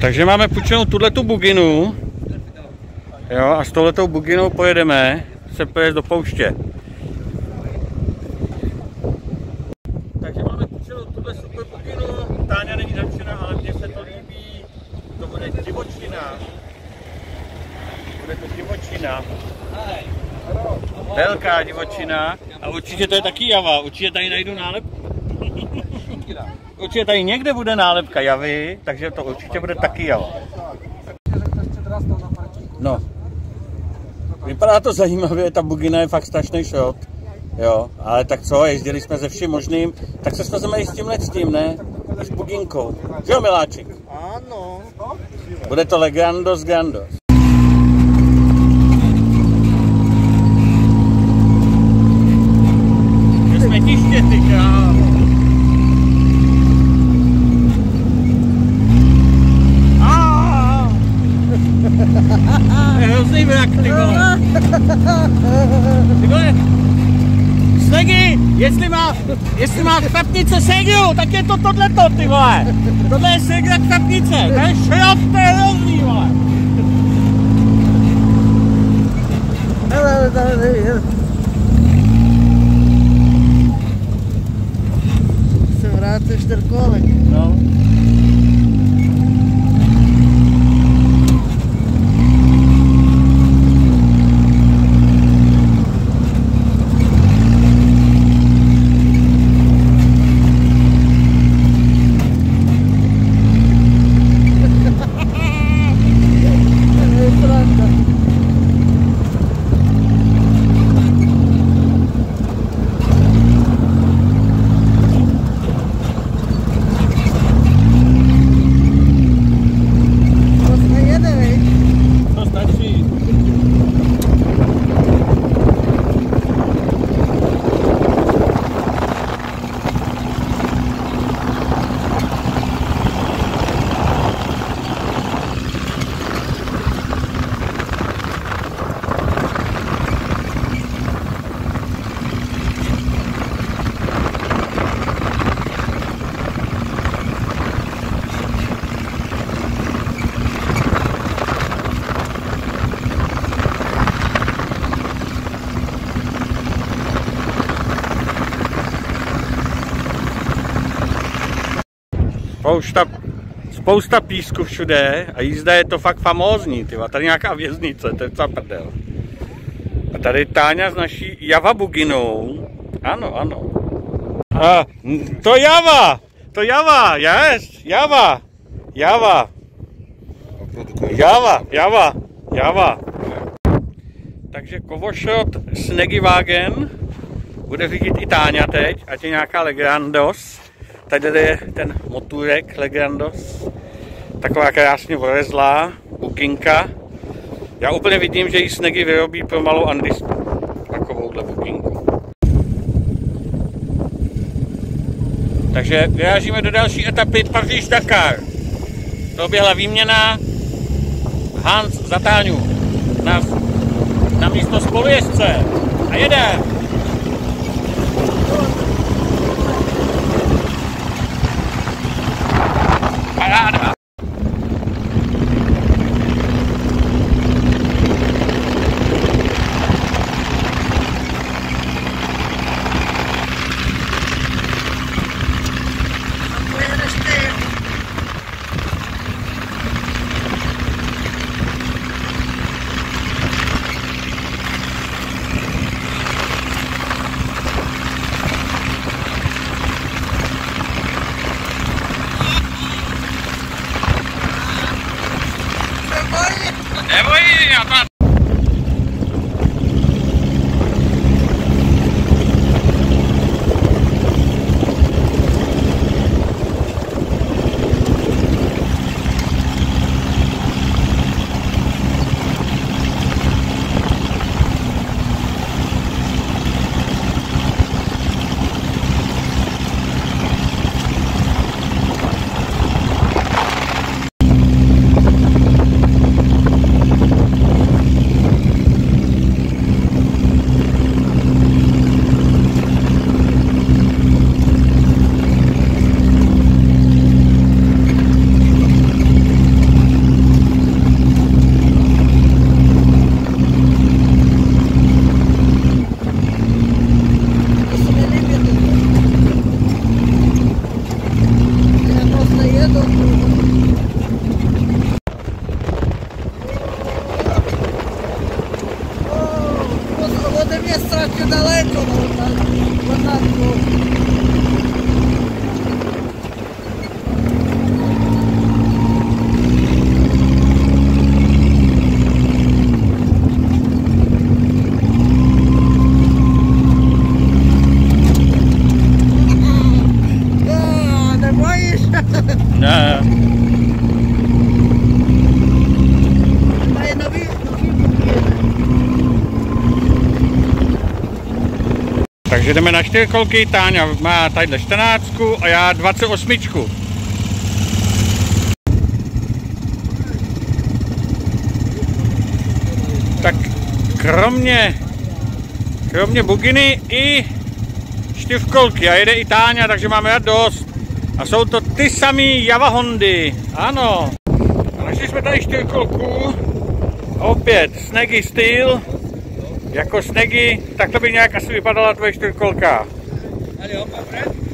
Takže máme půjčenou tuhle tu buginu. Jo, a s touhletou buginou pojedeme se pojet do pouště. Takže máme půjčenou tuhle super buginu. Táňa není nadšená, ale mně se to líbí. To bude divočina. Bude to divočina. Velká divočina. A určitě to je taky java. Určitě tady najdu nálepku. Určitě tady někde bude nálepka javy, takže to určitě bude taky java. No. Vypadá to zajímavě, ta bugina je fakt strašný shot. Jo, ale tak co, jezdili jsme se vším možným, tak se svezeme i s tímhle s tím, ne? S buginkou. Že jo, miláček? Ano. Bude to Legrandos Grandos. Že smetiště, ty krávo. Aaaa! To je mrak, ty vole. Ty vole. Snegy, jestli má, jestli má chpatnice segiu, tak je to tohleto, ty vole. Tohle je segra chpatnice, to je šrot, to je hrozný, vole. Hele, hele, hele. Se vrátil čtyřkolek. No. To je sranda. Vlastně jede, viď? To stačí. Spousta, spousta písku všude a jízda je to fakt famózní, tyva. Tady nějaká věznice, to je co prdel. A tady Táňa s naší Java Buginou. Ano, ano. A to Java! To Java, yes, Java, Java, Java, Java, Java. Takže Kovošot Snegiwagen bude vidět i Táňa teď, ať je nějaká Legrandos. Tady je ten motůrek Legrandos. Taková krásně vorezlá, bukinka. Já úplně vidím, že ji Snegy vyrobí pro malou Andisku. Takovouhle bukinku. Takže vyrážíme do další etapy Paříž-Dakar. Proběhla výměna. Hans za Táňu na, místo spolujezdce. A jede. Neboj, já to Takže jdeme na čtyřkolky, Táňa má tadyhle 14 a já 28. Tak kromě, kromě buginy i čtyřkolky a jede i Táňa, takže máme radost. A jsou to ty samý Java Hondy, ano. A našli jsme tady čtyřkolku, opět Snaggy Steel, jako Snaggy, tak to by nějak asi vypadala tvoje čtyřkolka. Hop après.